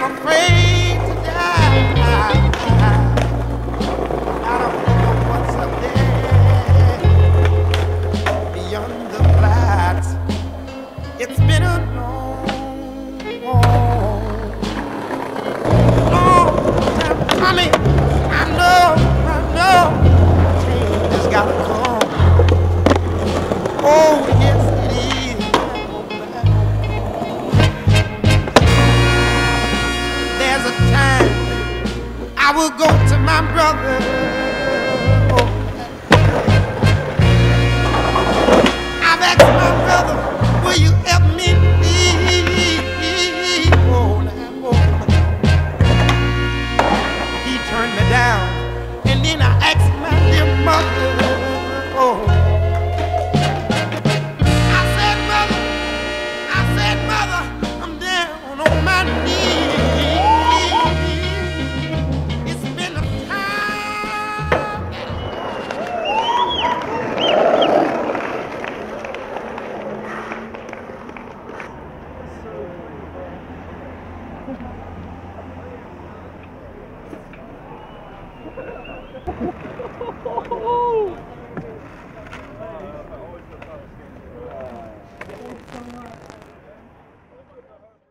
I'm afraid I will go to my brother. Oh,